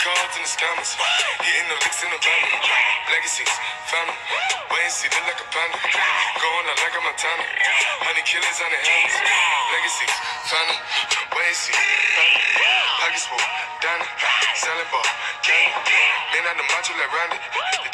cards in the scammers. Hitting the licks in the van. Legacies, family. Wait and see, look like a panda. Going out like a Montana. Honey killers on the helmets. Legacies, family. Wait and see, family. Pockets full, Donna. Selling ball, gang. Out the macho like Randy.